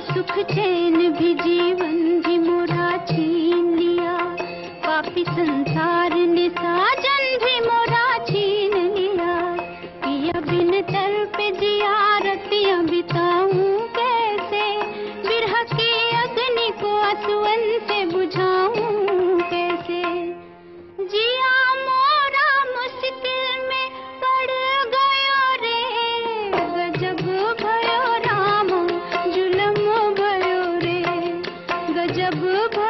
सुख चैन भी जीवन भी मोरा छीन लिया। पापी संसार जब भा